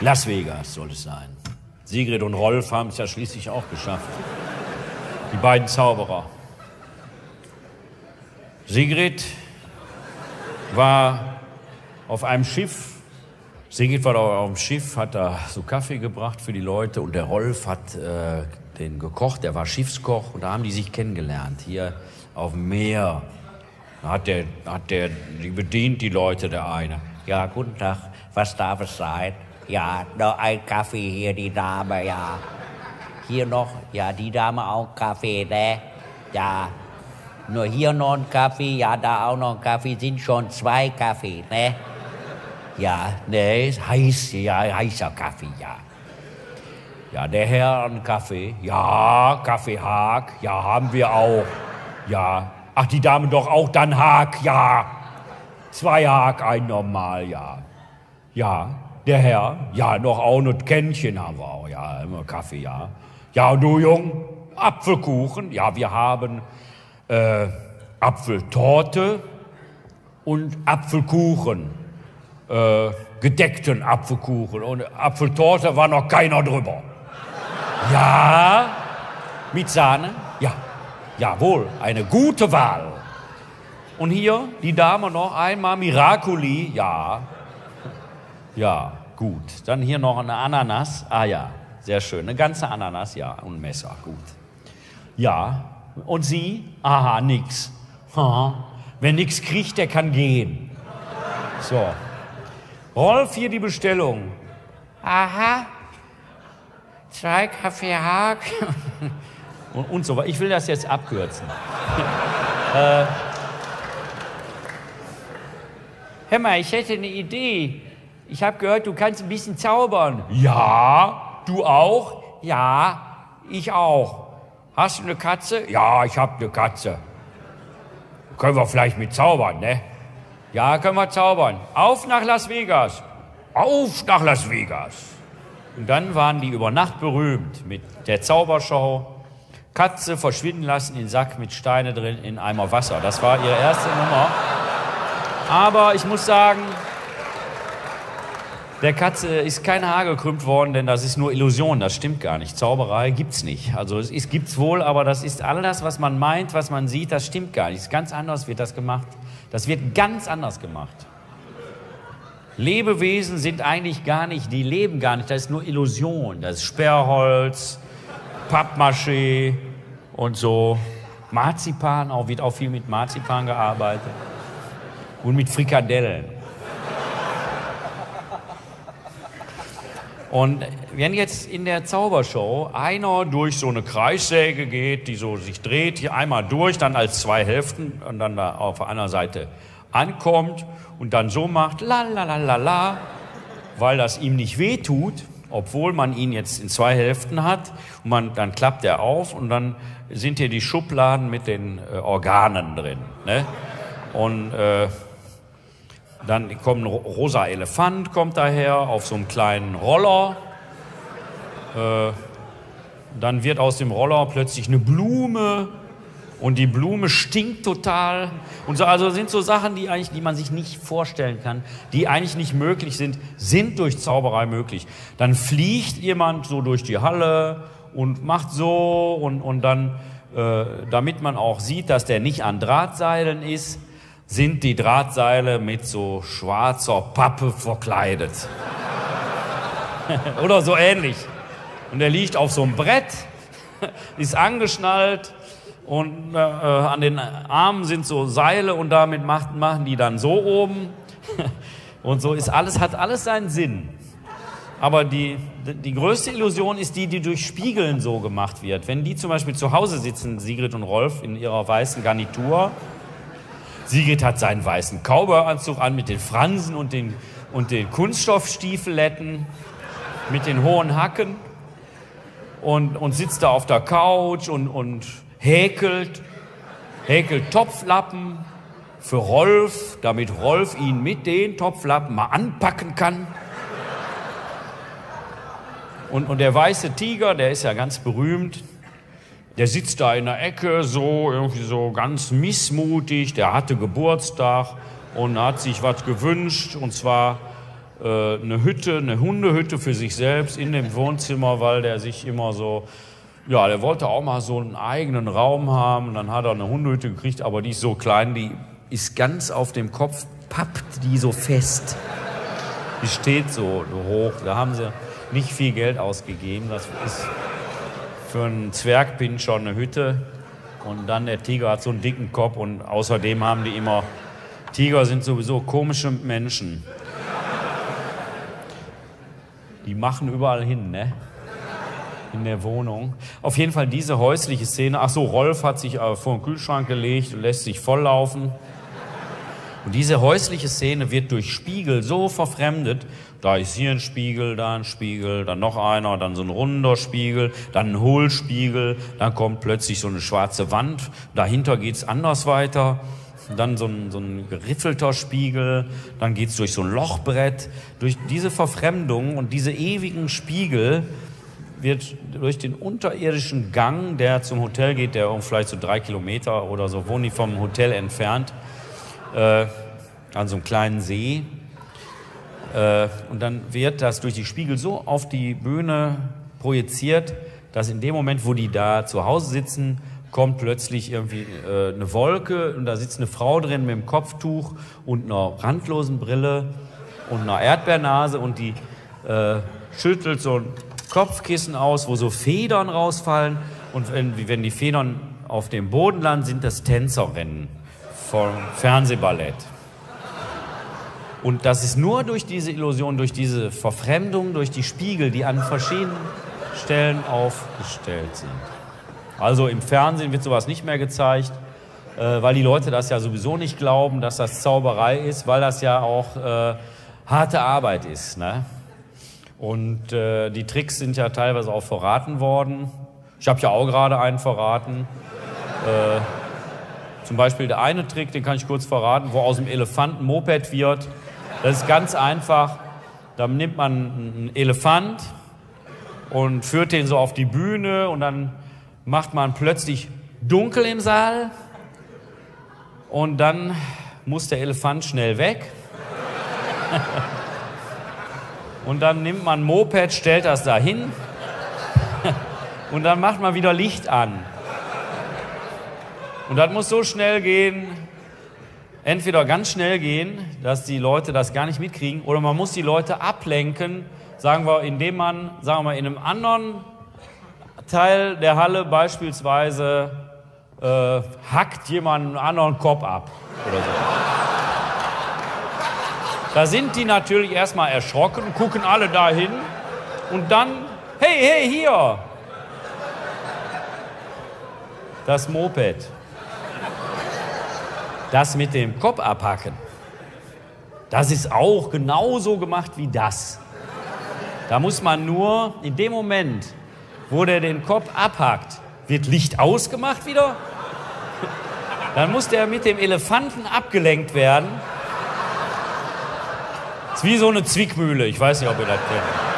Las Vegas soll es sein. Sigrid und Rolf haben es ja schließlich auch geschafft. Die beiden Zauberer. Sigrid war auf einem Schiff. Sigrid war auf dem Schiff, hat da so Kaffee gebracht für die Leute und der Rolf hat äh, den gekocht. Der war Schiffskoch und da haben die sich kennengelernt hier auf dem Meer. Da hat der, hat der, die bedient die Leute der eine. Ja, guten Tag, was darf es sein? Ja, noch ein Kaffee hier, die Dame, ja. Hier noch, ja, die Dame auch Kaffee, ne? Ja, nur hier noch ein Kaffee, ja, da auch noch ein Kaffee, sind schon zwei Kaffee, ne? Ja, ne, heiß, ja, heißer Kaffee, ja. Ja, der Herr ein Kaffee, ja, Kaffeehag, ja, haben wir auch, ja. Ach, die Dame doch auch, dann Hag, ja. Zwei Hag, ein normal, ja. Ja, der Herr, ja, noch auch ein Kännchen haben wir auch, ja, immer Kaffee, ja. Ja, du Jung, Apfelkuchen, ja, wir haben äh, Apfeltorte und Apfelkuchen, äh, gedeckten Apfelkuchen. Und Apfeltorte war noch keiner drüber. Ja, mit Sahne, ja, jawohl, eine gute Wahl. Und hier die Dame noch einmal Miraculi, ja, ja, gut. Dann hier noch eine Ananas. Ah ja, sehr schön. Eine ganze Ananas, ja. Und ein Messer, gut. Ja. Und Sie? Aha, nix. Ha. Wer nix kriegt, der kann gehen. So. Rolf, hier die Bestellung. Aha. Zwei Kaffee Haag. und, und so weiter. Ich will das jetzt abkürzen. äh, Hör mal, ich hätte eine Idee. Ich habe gehört, du kannst ein bisschen zaubern. Ja, du auch? Ja, ich auch. Hast du eine Katze? Ja, ich habe eine Katze. Können wir vielleicht mit zaubern, ne? Ja, können wir zaubern. Auf nach Las Vegas. Auf nach Las Vegas. Und dann waren die über Nacht berühmt mit der Zaubershow. Katze verschwinden lassen in Sack mit Steine drin in Eimer Wasser. Das war ihre erste Nummer. Aber ich muss sagen, der Katze ist kein Haar gekrümmt worden, denn das ist nur Illusion, das stimmt gar nicht. Zauberei gibt's nicht. Also es ist, gibt's wohl, aber das ist all das, was man meint, was man sieht, das stimmt gar nicht. Ganz anders wird das gemacht. Das wird ganz anders gemacht. Lebewesen sind eigentlich gar nicht, die leben gar nicht, das ist nur Illusion. Das ist Sperrholz, Pappmaché und so. Marzipan, auch wird auch viel mit Marzipan gearbeitet. Und mit Frikadellen. Und wenn jetzt in der Zaubershow einer durch so eine Kreissäge geht, die so sich dreht, hier einmal durch, dann als zwei Hälften und dann da auf einer Seite ankommt und dann so macht, la la la la la, weil das ihm nicht weh tut, obwohl man ihn jetzt in zwei Hälften hat, und man, dann klappt er auf und dann sind hier die Schubladen mit den äh, Organen drin. Ne? Und äh, dann kommt ein rosa Elefant kommt daher auf so einem kleinen Roller. Äh, dann wird aus dem Roller plötzlich eine Blume und die Blume stinkt total. Und so, also sind so Sachen, die eigentlich, die man sich nicht vorstellen kann, die eigentlich nicht möglich sind, sind durch Zauberei möglich. Dann fliegt jemand so durch die Halle und macht so und, und dann, äh, damit man auch sieht, dass der nicht an Drahtseilen ist, sind die Drahtseile mit so schwarzer Pappe verkleidet. Oder so ähnlich. Und er liegt auf so einem Brett, ist angeschnallt und äh, an den Armen sind so Seile und damit machen, machen die dann so oben. und so ist alles, hat alles seinen Sinn. Aber die, die größte Illusion ist die, die durch Spiegeln so gemacht wird. Wenn die zum Beispiel zu Hause sitzen, Sigrid und Rolf, in ihrer weißen Garnitur, Sigrid hat seinen weißen Cowboyanzug an mit den Fransen und den, und den Kunststoffstiefeletten, mit den hohen Hacken und, und sitzt da auf der Couch und, und häkelt, häkelt Topflappen für Rolf, damit Rolf ihn mit den Topflappen mal anpacken kann. Und, und der weiße Tiger, der ist ja ganz berühmt, der sitzt da in der Ecke, so irgendwie so ganz missmutig. Der hatte Geburtstag und hat sich was gewünscht. Und zwar äh, eine Hütte, eine Hundehütte für sich selbst in dem Wohnzimmer, weil der sich immer so, ja, der wollte auch mal so einen eigenen Raum haben. Und dann hat er eine Hundehütte gekriegt, aber die ist so klein, die ist ganz auf dem Kopf, pappt die so fest. Die steht so hoch. Da haben sie nicht viel Geld ausgegeben. Das ist für einen Zwergpin schon eine Hütte. Und dann der Tiger hat so einen dicken Kopf und außerdem haben die immer, Tiger sind sowieso komische Menschen. Die machen überall hin, ne? In der Wohnung. Auf jeden Fall diese häusliche Szene. Ach so, Rolf hat sich äh, vor den Kühlschrank gelegt und lässt sich volllaufen. Und diese häusliche Szene wird durch Spiegel so verfremdet. Da ist hier ein Spiegel, da ein Spiegel, dann noch einer, dann so ein runder Spiegel, dann ein Hohlspiegel, dann kommt plötzlich so eine schwarze Wand, dahinter geht's anders weiter, dann so ein, so ein geriffelter Spiegel, dann geht's durch so ein Lochbrett. Durch diese Verfremdung und diese ewigen Spiegel wird durch den unterirdischen Gang, der zum Hotel geht, der um vielleicht so drei Kilometer oder so die vom Hotel entfernt, äh, an so einem kleinen See. Äh, und dann wird das durch die Spiegel so auf die Bühne projiziert, dass in dem Moment, wo die da zu Hause sitzen, kommt plötzlich irgendwie äh, eine Wolke und da sitzt eine Frau drin mit einem Kopftuch und einer randlosen Brille und einer Erdbeernase und die äh, schüttelt so ein Kopfkissen aus, wo so Federn rausfallen und wenn, wenn die Federn auf dem Boden landen, sind das Tänzerinnen vom Fernsehballett. Und das ist nur durch diese Illusion, durch diese Verfremdung, durch die Spiegel, die an verschiedenen Stellen aufgestellt sind. Also im Fernsehen wird sowas nicht mehr gezeigt, äh, weil die Leute das ja sowieso nicht glauben, dass das Zauberei ist, weil das ja auch äh, harte Arbeit ist. Ne? Und äh, die Tricks sind ja teilweise auch verraten worden. Ich habe ja auch gerade einen verraten. Äh, zum Beispiel der eine Trick, den kann ich kurz verraten, wo aus dem Elefanten Moped wird. Das ist ganz einfach. Da nimmt man einen Elefant und führt den so auf die Bühne und dann macht man plötzlich dunkel im Saal und dann muss der Elefant schnell weg. und dann nimmt man ein Moped, stellt das da hin und dann macht man wieder Licht an. Und das muss so schnell gehen, entweder ganz schnell gehen, dass die Leute das gar nicht mitkriegen, oder man muss die Leute ablenken, sagen wir, indem man, sagen wir, in einem anderen Teil der Halle beispielsweise äh, hackt jemand einen anderen Kopf ab oder so. Da sind die natürlich erstmal erschrocken, gucken alle dahin und dann, hey, hey, hier, das Moped. Das mit dem Kopf abhacken, das ist auch genauso gemacht wie das. Da muss man nur in dem Moment, wo der den Kopf abhackt, wird Licht ausgemacht wieder. Dann muss der mit dem Elefanten abgelenkt werden. Das ist wie so eine Zwickmühle. Ich weiß nicht, ob ihr das kennt.